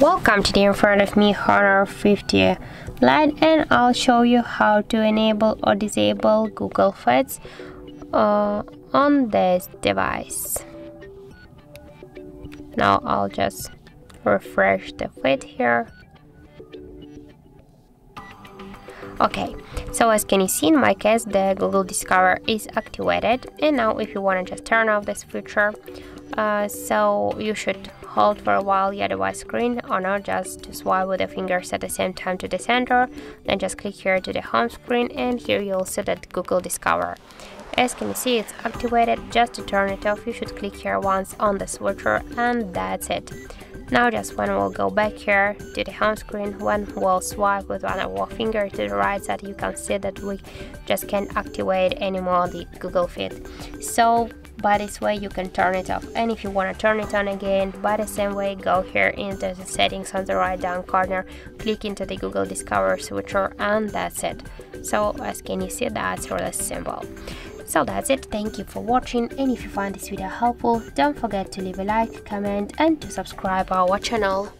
Welcome to the in front of me Honor 50 Lite and I'll show you how to enable or disable Google Feeds uh, on this device. Now I'll just refresh the feed here. Okay, so as can you see in my case the Google Discover is activated. And now if you want to just turn off this feature uh, so you should hold for a while your device screen or not just to swipe with the fingers at the same time to the center then just click here to the home screen and here you'll see that Google Discover. As can you see it's activated. Just to turn it off you should click here once on the switcher and that's it now just when we'll go back here to the home screen, when we'll swipe with one of our finger to the right side, you can see that we just can't activate anymore the Google Feed. So by this way you can turn it off. And if you want to turn it on again by the same way go here into the settings on the right down corner click into the Google Discover switcher and that's it. So as can you see that's really simple so that's it, thank you for watching and if you find this video helpful, don't forget to leave a like, comment and to subscribe our channel.